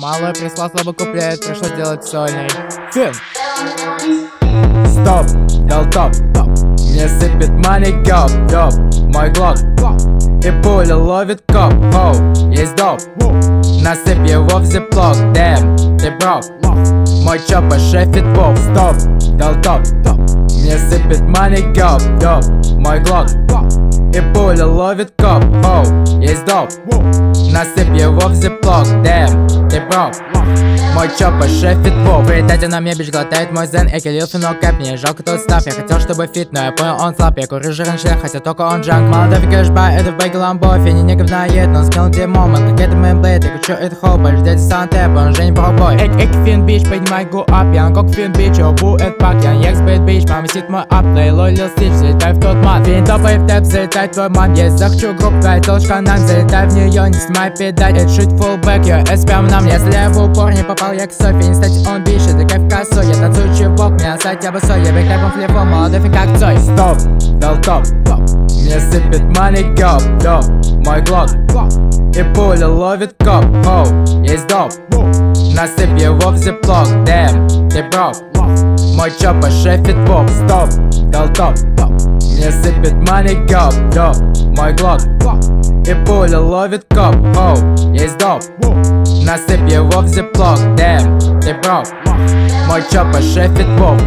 Малый прислал слабо куплет, пришлось делать сольный Фин Стоп, дал топ, топ. Мне сыпет money, гоп, доп Мой глок, и пуля ловит коп, хоу Есть доп, насыпь его в зиплок, дэм, ты брок Мой чопа шефит поп, стоп, дал топ, топ. Мне сыпет money, гоп, доп Мой глок, и пуля ловит коп, хоу Есть доп, насыпь его в зиплок, дэм, ты брок мой чопа шефит поп Прилетайте на мне, бич глотает мой зен. Эки лился, но кэп, мне жалко тот став. Я хотел, чтобы фит, но я понял, он слаб. Я курю жирный член, хотя только он джанк Мало дофига жба, это в бэге ламбов Я не говноед, но он скинул где момент. Как это мейнблейд, я кручу это хоп Ждете саундтэп, он уже не пробой. Эк, эк, фин, бич, поднимай гу ап. Я как фин, бич, обу, это пак. Я екс, бэт, бич, мама сит мой ап. Плей, лой, лил, стич, залетай в тот мат. Фин, топай в тэп, залетай твой ман Есть захочу групп, твоя толчка нам. Залетай в нее, не снимай педаль Это шуть фулбэк, я эс прям нам. Если я в упор не попал, я к Софи Не стать он бишь, это кайф косой Я танцую чебок, меня сайт я босой Я бег рэпом флипом, молодой фиг как Цой Стоп, дал топ, топ Мне сыпет money, гоп, доп Мой глок И пуля ловит коп, хоу Есть доп Насыпь его в зиплок, дэм, ты брок Мой чопа шефит поп, стоп, дал топ, топ Мне сыпет money, гоп, доп Мой глок И пуля ловит коп, хоу Есть доп Насыпь его в зиплок, дэм, ты брок Мой чопа шефит поп